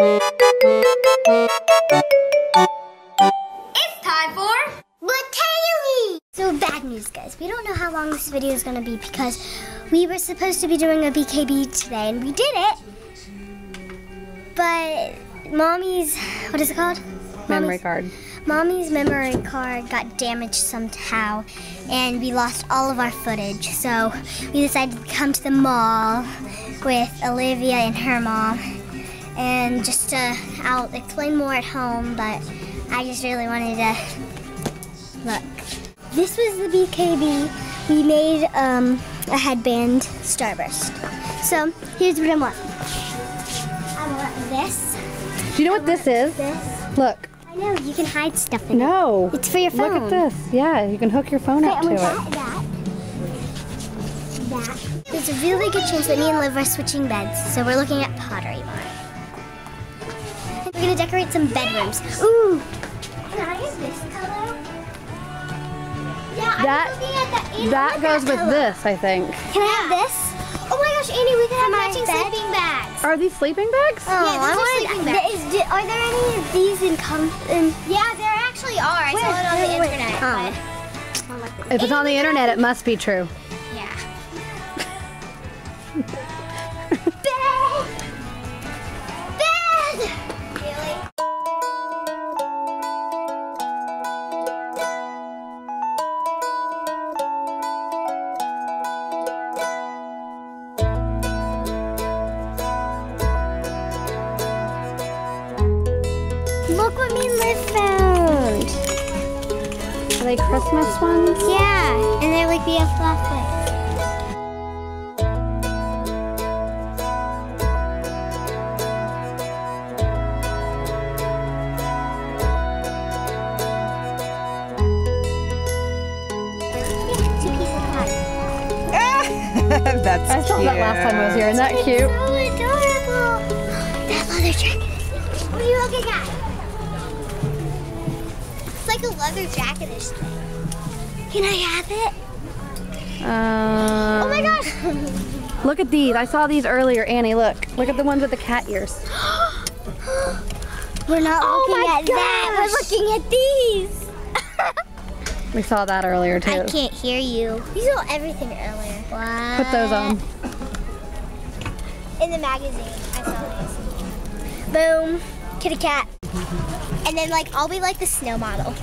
It's time for Mateo So bad news, guys. We don't know how long this video is gonna be because we were supposed to be doing a BKB today, and we did it. But mommy's what is it called? Memory Mommy's- card. Mommy's memory card got damaged somehow, and we lost all of our footage. So we decided to come to the mall with Olivia and her mom, and just to, I'll explain more at home, but I just really wanted to look. This was the BKB. We made um, a headband starburst. So here's what I want. I want this, Do you know what this is? this. Look. I know you can hide stuff in it. No. It's for your phone. Look at this. Yeah, you can hook your phone Okay, up I to want it. that, that, that. There's a really good chance that me and Liv are switching beds, so we're looking at Pottery Barn. We're gonna decorate some bedrooms. Ooh! Can I have this color? Yeah, That- I'm looking at that. Annie, That goes at with color. this, I think. Can I have this? Oh my gosh, Annie, we can have matching bed? sleeping bags. Are these sleeping bags? Oh, Yeah, those I are wanted- sleeping th- bags. is- di- are there any of these in com? In, Yeah, there actually are. I saw it on the Where, where? internet. Oh. but- If it's on the internet, it must be true. Yeah. Bed! Really? Look what me and Liv found. Are they Christmas ones? Yeah, and they're like the plastic. Two pieces of pie. That's I saw that last time I was here. Isn't that cute? So adorable. That leather jacket. What are you looking at? It's like a leather jacketish thing. Can I have it? Um, Oh my gosh. Look at these. I saw these earlier, Annie. Look. Look at the ones with the cat ears. We're not Oh looking at that. We're looking at these. We saw that earlier too. I can't hear you. You saw everything earlier. What? Put those on. In the magazine, I saw these. Boom. Kitty cat. And then, like, I'll be like the snow model.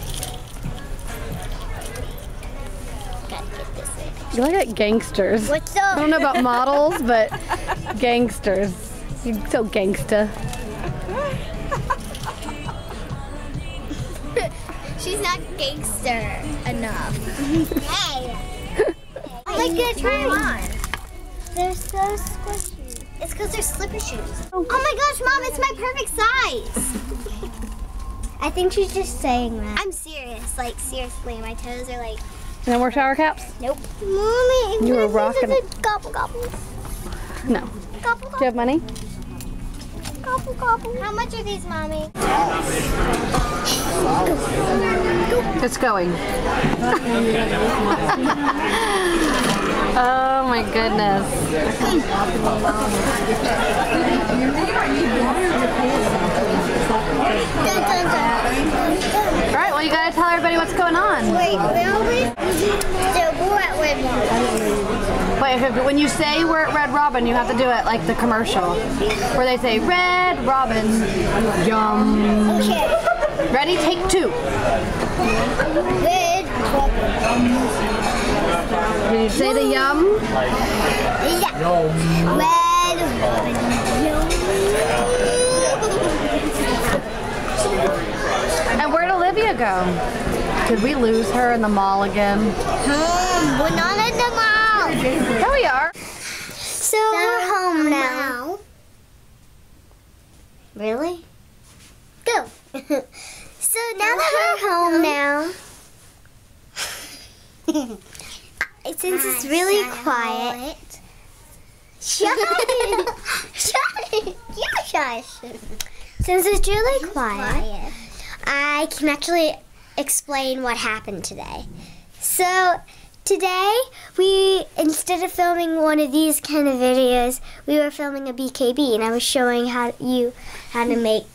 Gotta get this in. You look like gangsters. What's up? I don't know about models, but gangsters. You're so gangsta. She's not gangster enough. hey. I'm like gonna try them on. They're so squishy. It's because they're slipper shoes. Oh. oh my gosh, Mom, it's my perfect size. I think she's just saying that. I'm serious. Like, seriously, my toes are like, No more shower caps? nope. Mommy, You were this is rocking a Gobble, gobble. No. Gobble, Do you have money? gobble, gobble. How much are these, Mommy? It's going. oh my goodness. All right, well, you gotta tell everybody what's going on. Wait, where we? So we're at Red Robin. Wait, when you say we're at Red Robin, you have to do it like the commercial, where they say Red Robin, yum. Okay. Ready? Take two. Red Robin. Did you say the yum? Yeah. Red Robin. And where'd go? Did we lose her in the mall again? Home. We're not at the mall. There we are. So, we're home now. Really? Go. so now that we're home now, since it's really quiet. Shut it! Shut it! You shush! Since it's really quiet, I can actually explain what happened today. So, Today, we instead of filming one of these kind of videos, we were filming a BKB, and I was showing how you how to make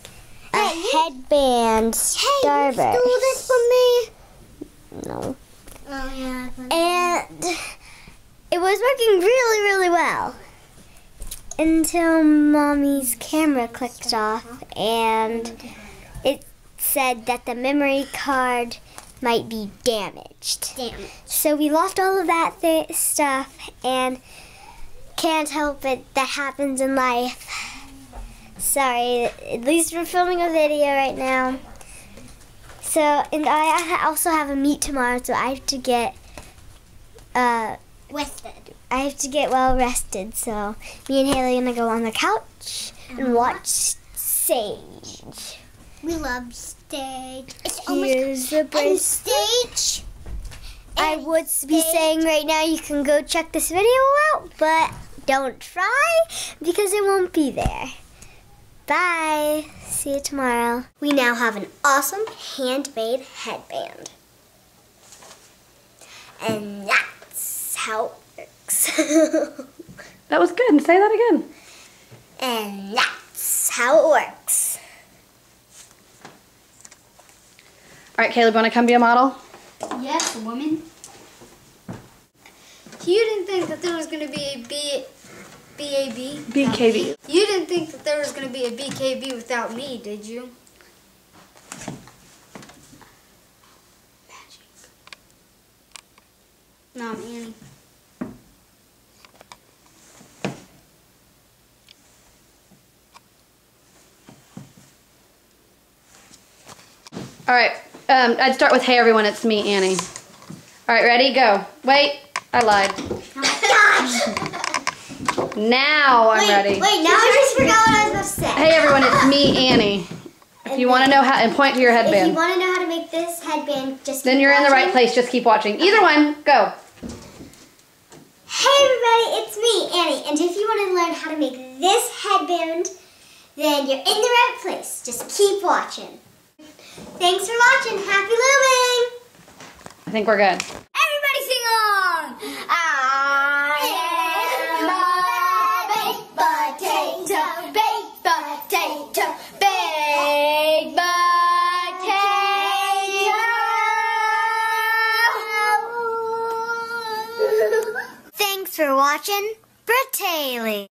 a headband starburst. do this for me. No. Oh yeah. And it was working really, really well until mommy's camera clicked off and said that the memory card might be damaged. It. So we lost all of that th- stuff and can't help it. That happens in life. Sorry, at least we're filming a video right now. So, and I also have a meet tomorrow, so I have to get, uh, Wested. I have to get well rested. So, me and Hayley are gonna go on the couch and watch Sage. We love stage. It's almost Here's the and bracelet. stage. I and would be saying right now you can go check this video out, but don't try because it won't be there. Bye. See you tomorrow. We now have an awesome handmade headband. And that's how it works. That was good. Say that again. and that's how it works. All right, Caleb, want to come be a model? Yes, woman. You didn't think that there was going to be a B, BAB? BKB. You didn't think that there was going to be a BKB without me, did you? No, I'm Annie. All right. Um, I'd start with, hey, everyone, it's me, Annie. All right, ready? Go. Wait, I lied. Now I'm ready. Wait, now I just forgot what I was supposed to say. Hey, everyone, it's me, Annie. If you want to know how, and point to your headband. If you want to know how to make this headband, just Then you're in the right place. Just keep watching. Either one, go. Hey everybody, it's me, Annie, and if you want to learn how to make this headband, then you're in the right place. Just keep watching. Thanks for watching. Happy looming! I think we're good. Everybody sing along! I am a baked potato, baked potato, baked potato. Thanks for watching, Bratayley.